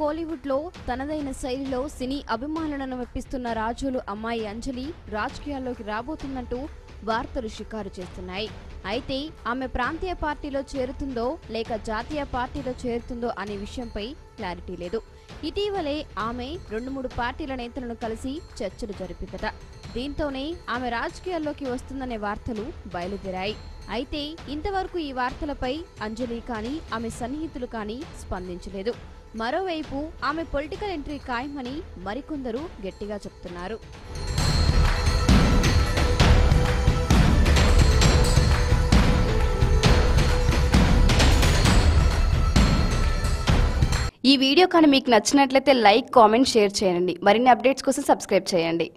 కోలీవుడ్లో తనదైన శైలిలో సినీ అభిమానులను మెప్పిస్తున్న రాజులు అమ్మాయి అంజలి రాజకీయాల్లోకి రాబోతున్నట్టు వార్తలు షికారు చేస్తున్నాయి. అయితే ఆమె ప్రాంతీయ పార్టీలో చేరుతుందో లేక జాతీయ పార్టీలో చేరుతుందో అనే విషయంపై క్లారిటీ లేదు. ఇటీవలే ఆమె రెండు మూడు పార్టీల నేతలను కలిసి చర్చలు జరిపిందట దీంతోనే ఆమె రాజకీయాల్లోకి వస్తుందనే వార్తలు బయలుదేరాయి. అయితే ఇంతవరకు ఈ వార్తలపై అంజలి కానీ ఆమె సన్నిహితులు కానీ స్పందించలేదు. మరోవైపు ఆమె పొలిటికల్ ఎంట్రీ ఖాయమని మరికొందరు గట్టిగా చెప్తున్నారు. ఈ వీడియో కానీ మీకు నచ్చినట్లయితే లైక్ కామెంట్ షేర్ చేయండి. మరిన్ని అప్డేట్స్ కోసం సబ్స్క్రైబ్ చేయండి.